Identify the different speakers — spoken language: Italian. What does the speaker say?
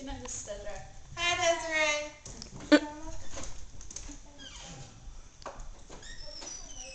Speaker 1: Sino gusto, Desiree?